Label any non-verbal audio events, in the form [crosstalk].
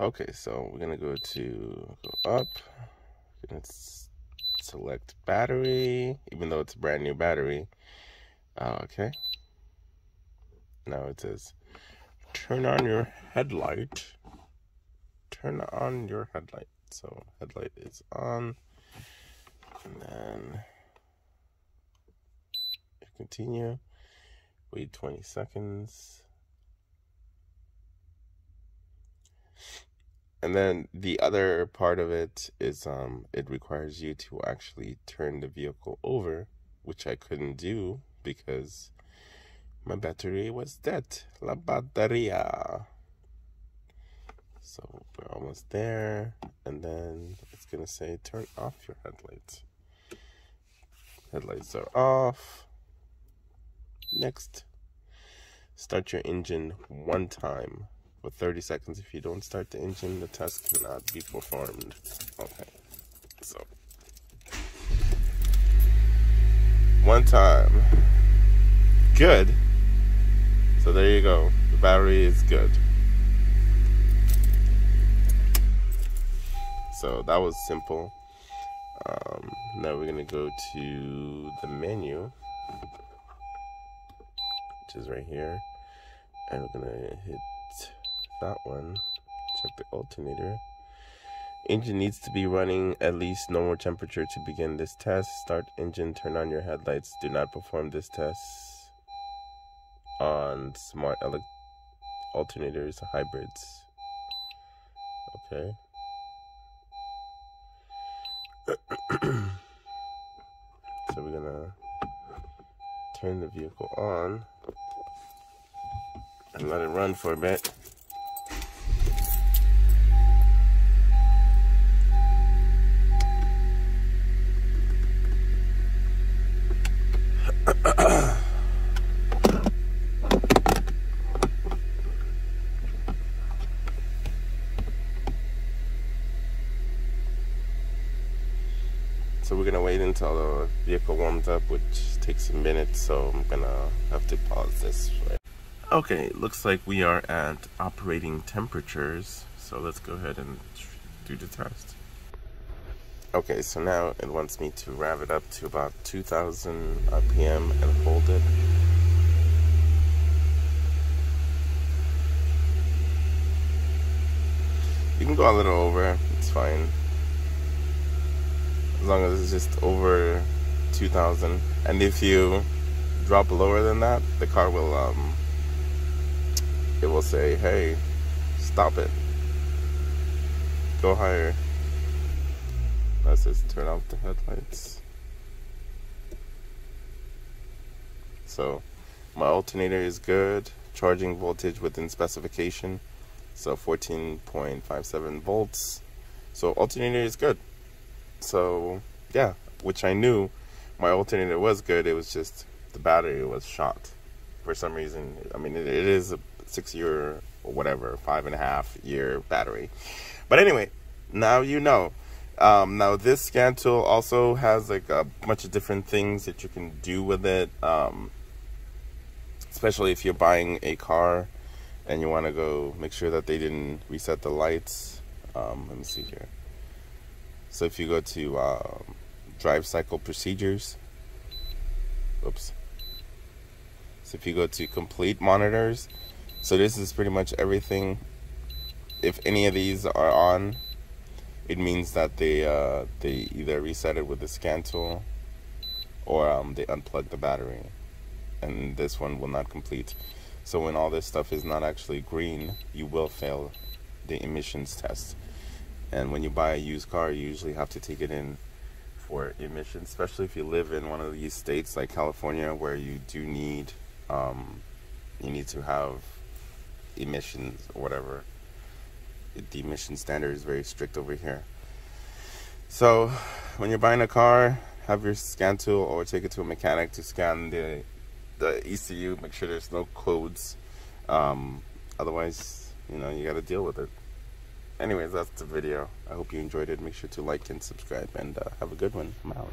Okay, so we're gonna go to go up. Gonna select battery, even though it's a brand new battery. Uh, okay. Now it says turn on your headlight. Turn on your headlight. So headlight is on. And then continue. Wait 20 seconds. And then the other part of it is um it requires you to actually turn the vehicle over which i couldn't do because my battery was dead. La batteria so we're almost there. And then it's gonna say turn off your headlights. Headlights are off. Next. Start your engine one time for 30 seconds. If you don't start the engine, the test cannot be performed. Okay, so one time. Good. So there you go. The battery is good. So that was simple. Um, now we're gonna go to the menu, which is right here, and we're gonna hit that one. Check the alternator. Engine needs to be running at least normal temperature to begin this test. Start engine, turn on your headlights. Do not perform this test on smart alternators, hybrids. Okay. [coughs] so we're gonna turn the vehicle on and let it run for a bit. So we're gonna wait until the vehicle warms up, which takes a minute, so I'm gonna have to pause this. Right? Okay, looks like we are at operating temperatures, so let's go ahead and do the test. Okay, so now it wants me to rev it up to about 2000 RPM and hold it. You can go a little over, it's fine as long as it's just over 2000 and if you drop lower than that the car will um it will say hey stop it. Go higher. Let's just turn off the headlights. So my alternator is good. Charging voltage within specification. So 14.57 volts. So alternator is good so yeah, which I knew my alternator was good. It was just the battery was shot for some reason. I mean, it, it is a six year or whatever, five and a half year battery. But anyway, now you know. Um, now this scan tool also has like a bunch of different things that you can do with it. Um, especially if you're buying a car and you want to go make sure that they didn't reset the lights. Um, let me see here. So if you go to um, drive cycle procedures, oops. So if you go to complete monitors, so this is pretty much everything. If any of these are on, it means that they uh, they either reset it with the scan tool or um, they unplug the battery, and this one will not complete. So when all this stuff is not actually green, you will fail the emissions test. And when you buy a used car, you usually have to take it in for emissions, especially if you live in one of these states like California where you do need, um, you need to have emissions or whatever. The emission standard is very strict over here. So when you're buying a car, have your scan tool or take it to a mechanic to scan the the ECU. Make sure there's no codes. Um, otherwise, you know, you got to deal with it anyways, that's the video. I hope you enjoyed it. Make sure to like and subscribe and uh, have a good one. I'm out.